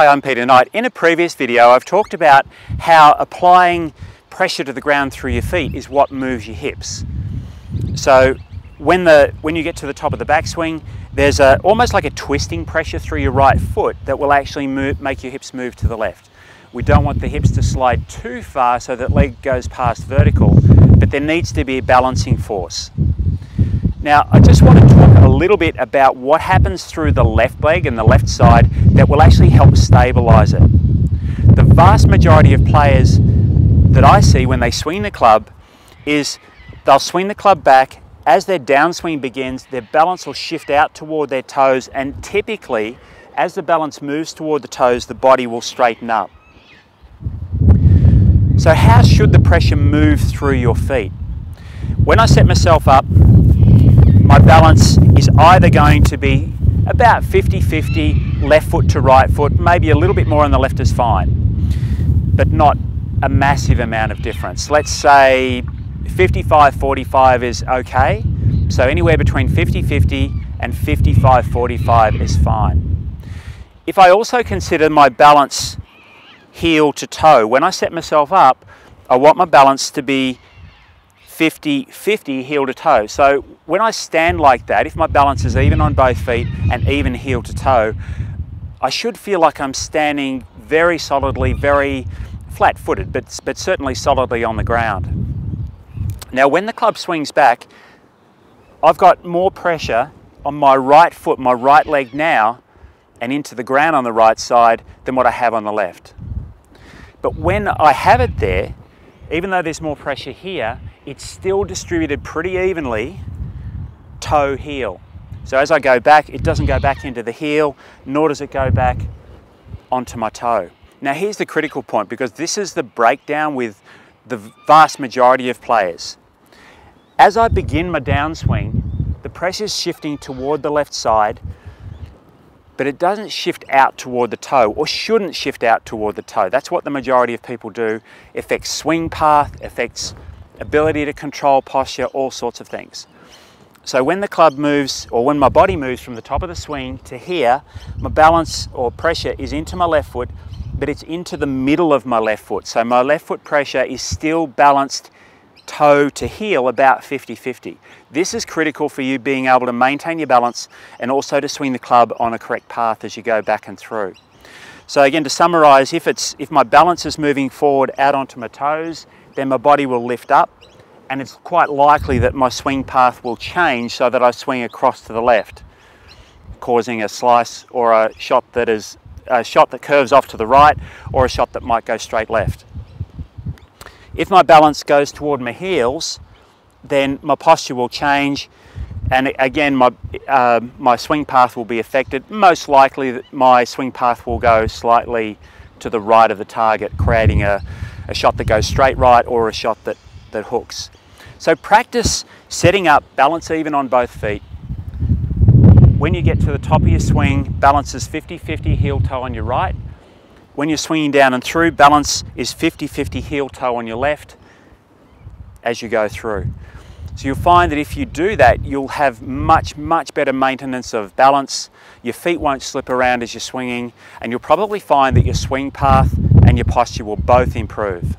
Hi, I'm Peter Knight. In a previous video, I've talked about how applying pressure to the ground through your feet is what moves your hips. So when, the, when you get to the top of the backswing, there's a, almost like a twisting pressure through your right foot that will actually move, make your hips move to the left. We don't want the hips to slide too far so that leg goes past vertical, but there needs to be a balancing force. Now, I just want little bit about what happens through the left leg and the left side that will actually help stabilize it. The vast majority of players that I see when they swing the club is they'll swing the club back. As their downswing begins, their balance will shift out toward their toes, and typically, as the balance moves toward the toes, the body will straighten up. So, how should the pressure move through your feet? When I set myself up, my balance is either going to be about 50-50 left foot to right foot, maybe a little bit more on the left is fine, but not a massive amount of difference. Let's say 55-45 is okay, so anywhere between 50-50 and 55-45 is fine. If I also consider my balance heel to toe, when I set myself up, I want my balance to be 50-50 heel to toe. So when I stand like that, if my balance is even on both feet and even heel to toe, I should feel like I'm standing very solidly, very flat-footed, but, but certainly solidly on the ground. Now when the club swings back, I've got more pressure on my right foot, my right leg now, and into the ground on the right side than what I have on the left. But when I have it there, even though there's more pressure here, it's still distributed pretty evenly toe heel. So as I go back, it doesn't go back into the heel, nor does it go back onto my toe. Now here's the critical point because this is the breakdown with the vast majority of players. As I begin my downswing, the pressure is shifting toward the left side but it doesn't shift out toward the toe or shouldn't shift out toward the toe. That's what the majority of people do. It affects swing path, affects ability to control posture, all sorts of things. So when the club moves, or when my body moves from the top of the swing to here, my balance or pressure is into my left foot, but it's into the middle of my left foot. So my left foot pressure is still balanced toe to heel about 50-50. This is critical for you being able to maintain your balance and also to swing the club on a correct path as you go back and through. So again, to summarize, if, it's, if my balance is moving forward out onto my toes, then my body will lift up and it's quite likely that my swing path will change so that I swing across to the left, causing a slice or a shot that is a shot that curves off to the right or a shot that might go straight left. If my balance goes toward my heels, then my posture will change and again my, uh, my swing path will be affected. Most likely my swing path will go slightly to the right of the target, creating a, a shot that goes straight right or a shot that, that hooks. So practice setting up balance even on both feet. When you get to the top of your swing, balance is 50-50 heel toe on your right, when you're swinging down and through, balance is 50-50 heel toe on your left as you go through. So you'll find that if you do that, you'll have much, much better maintenance of balance. Your feet won't slip around as you're swinging, and you'll probably find that your swing path and your posture will both improve.